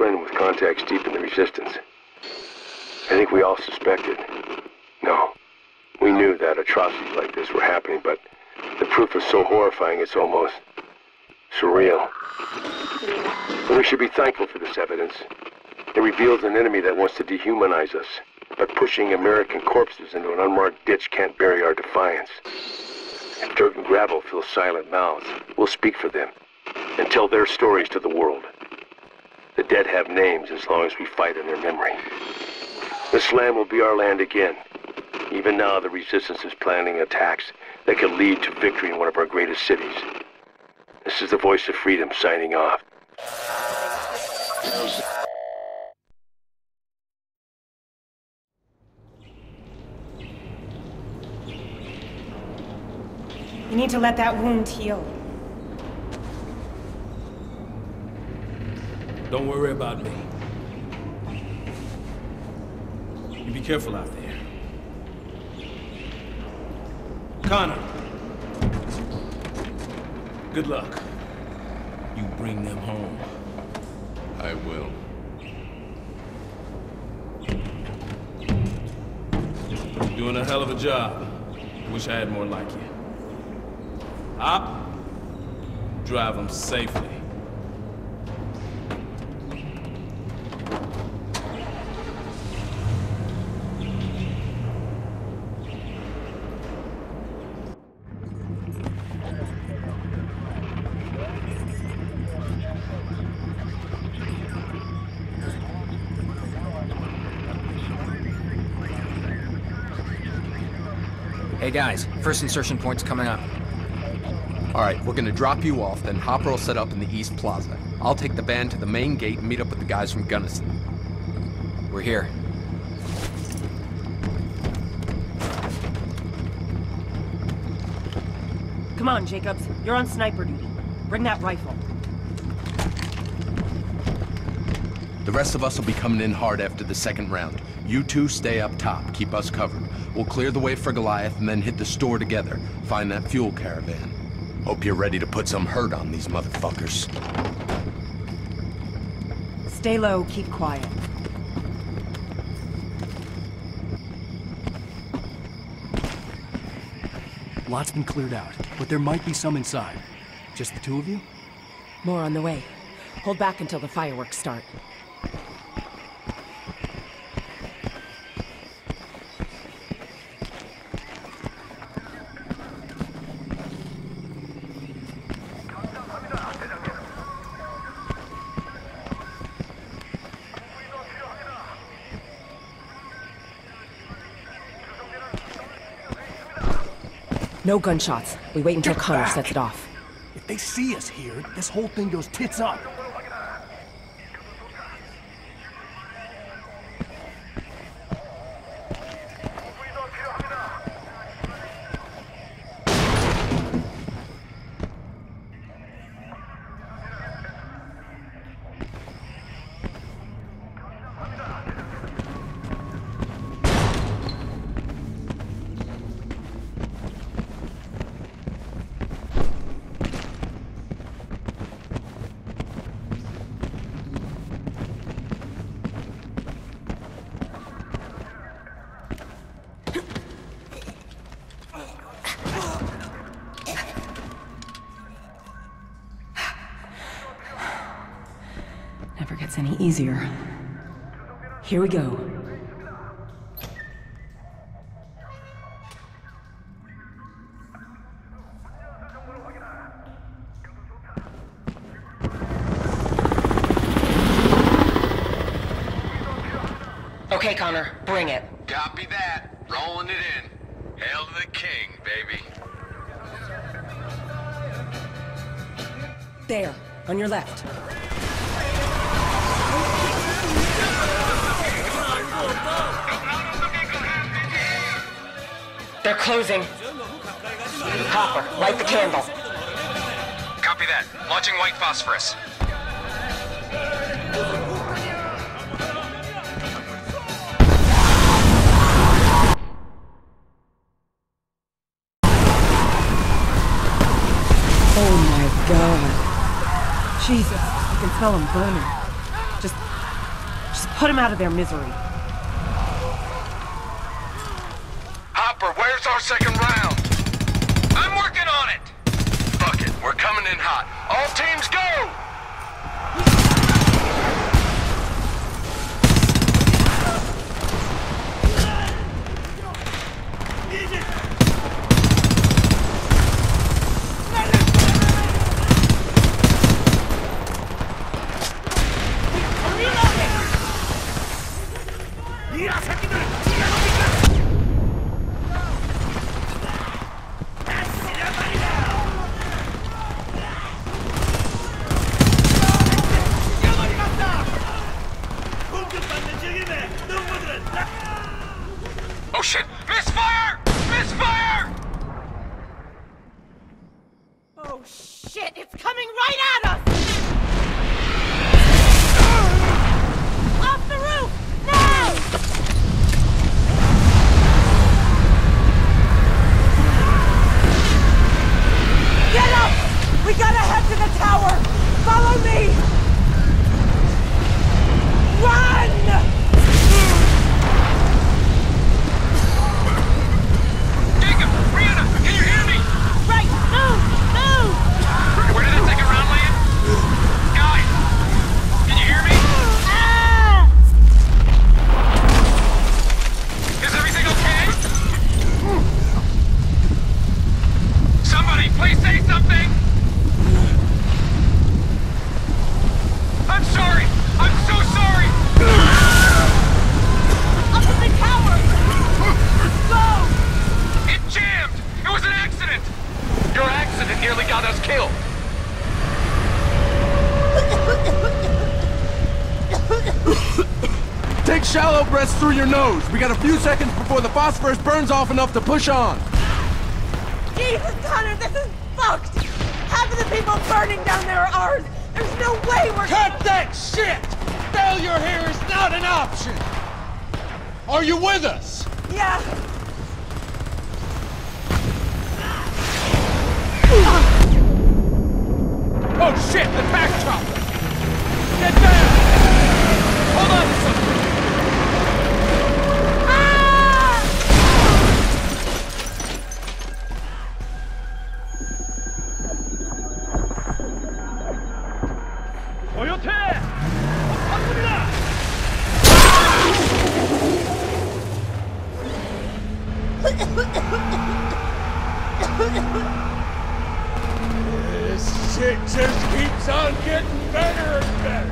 friend with contacts deep in the Resistance. I think we all suspected. No. We knew that atrocities like this were happening, but the proof is so horrifying it's almost surreal. We should be thankful for this evidence. It reveals an enemy that wants to dehumanize us, but pushing American corpses into an unmarked ditch can't bury our defiance. If dirt and gravel fill silent mouths, we'll speak for them and tell their stories to the world. The dead have names as long as we fight in their memory. This land will be our land again. Even now, the Resistance is planning attacks that could lead to victory in one of our greatest cities. This is the voice of freedom signing off. You need to let that wound heal. Don't worry about me. You be careful out there. Connor. Good luck. You bring them home. I will. Doing a hell of a job. Wish I had more like you. Up. Drive them safely. Hey guys, first insertion point's coming up. All right, we're gonna drop you off, then Hopper will set up in the East Plaza. I'll take the band to the main gate and meet up with the guys from Gunnison. We're here. Come on, Jacobs. You're on sniper duty. Bring that rifle. The rest of us will be coming in hard after the second round. You two stay up top, keep us covered. We'll clear the way for Goliath and then hit the store together. Find that fuel caravan. Hope you're ready to put some hurt on these motherfuckers. Stay low, keep quiet. Lot's been cleared out, but there might be some inside. Just the two of you? More on the way. Hold back until the fireworks start. No gunshots. We wait until Get Connor back! sets it off. If they see us here, this whole thing goes tits up. Any easier. Here we go. Okay, Connor, bring it. Copy that. Rolling it in. Hail to the king, baby. There, on your left. They're closing. Hopper, light the candle. Copy that. Launching white phosphorus. Oh my god. Jesus, I can smell them burning. Just Just put him out of their misery. Hopper, where's our second round? I'm working on it! Fuck it, we're coming in hot. All teams go! Breaths through your nose. We got a few seconds before the phosphorus burns off enough to push on. Jesus, Connor, this is fucked! Half of the people burning down there are ours! There's no way we're- Cut that shit! Failure here is not an option! Are you with us? Yeah! Oh shit! Attack chopper! Get down! This shit just keeps on getting better and better.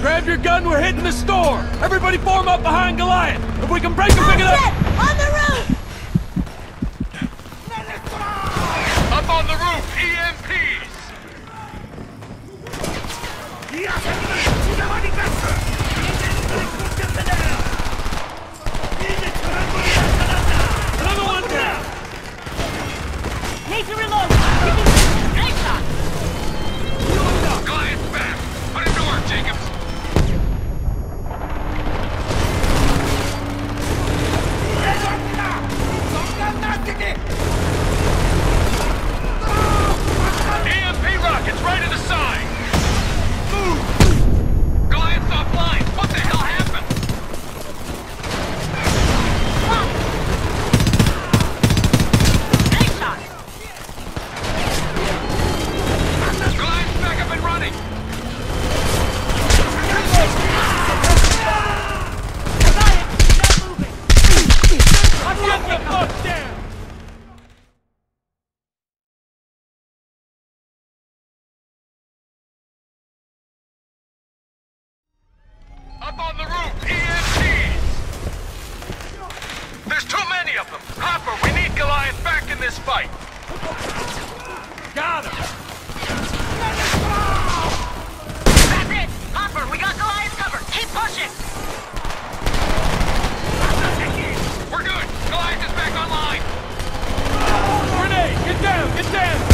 Grab your gun, we're hitting the store! Everybody form up behind Goliath! If we can break him, pick it! On the roof! Fight! Got him! That's it! Hopper, we got Goliath covered! Keep pushing! We're good! Goliath is back online! Grenade! Get down! Get down!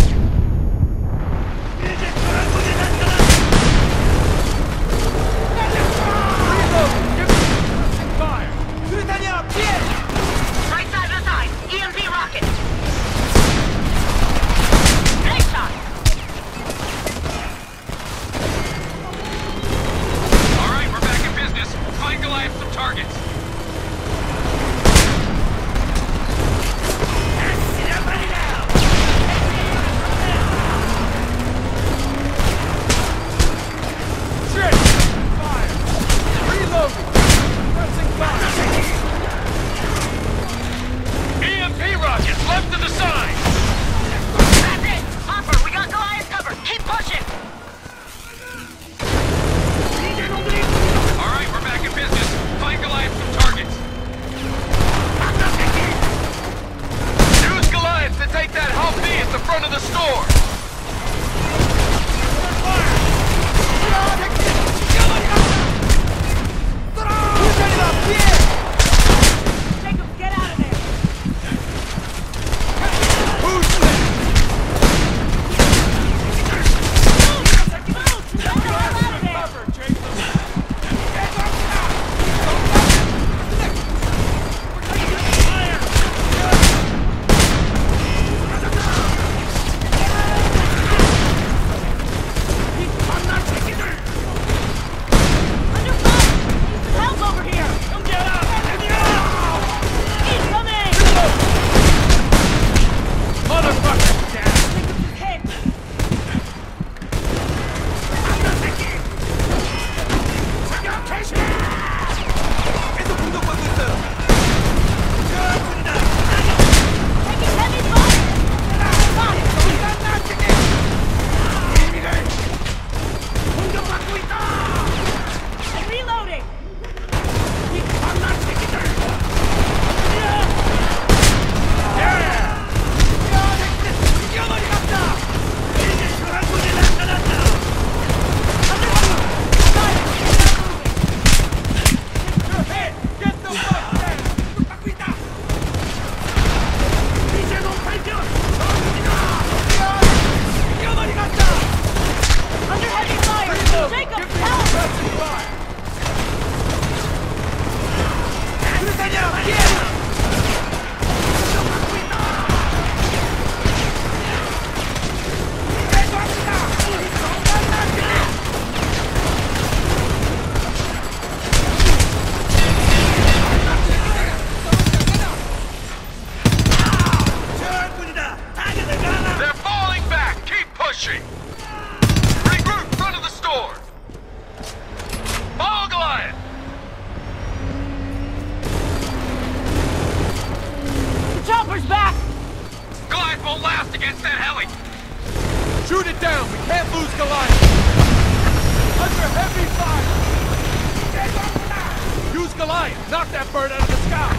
That bird out of the sky!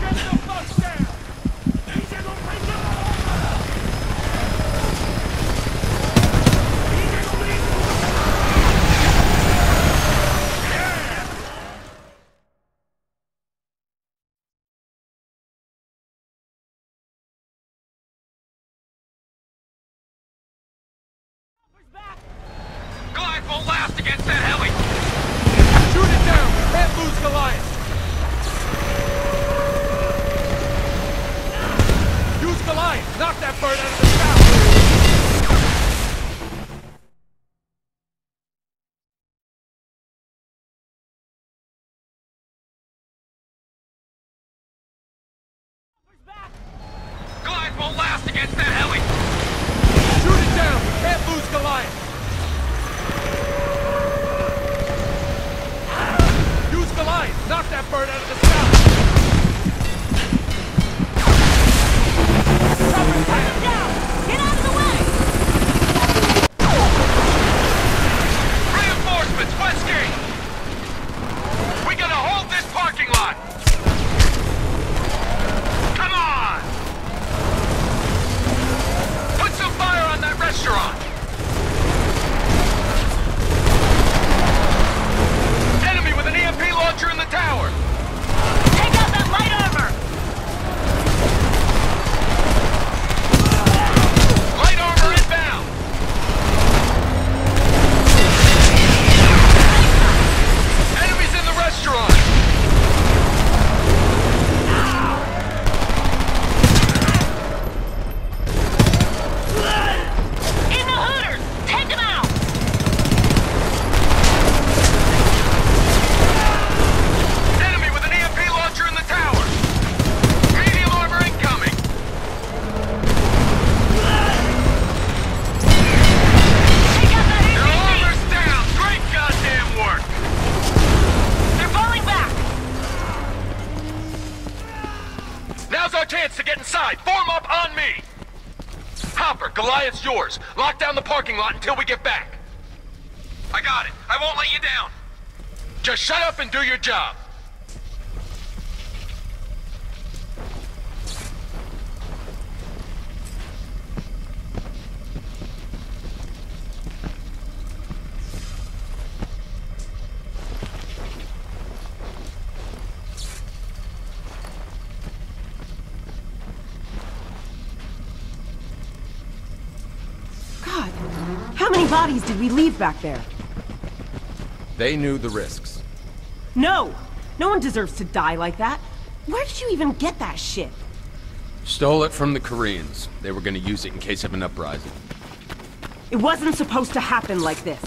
Get the fuck down! Goliath won't last against that heli! Shoot it down! Can't lose Goliath! Use Goliath! Knock that bird out of the sky! Goliath! Knock out of the yours. Lock down the parking lot until we get back. I got it. I won't let you down. Just shut up and do your job. Bodies did we leave back there? They knew the risks. No! No one deserves to die like that. Where did you even get that shit? Stole it from the Koreans. They were gonna use it in case of an uprising. It wasn't supposed to happen like this.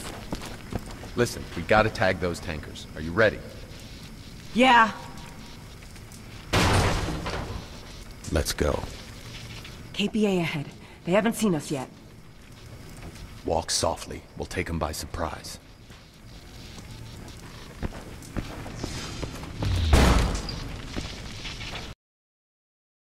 Listen, we gotta tag those tankers. Are you ready? Yeah, Let's go. KPA ahead. They haven't seen us yet. Walk softly. We'll take them by surprise.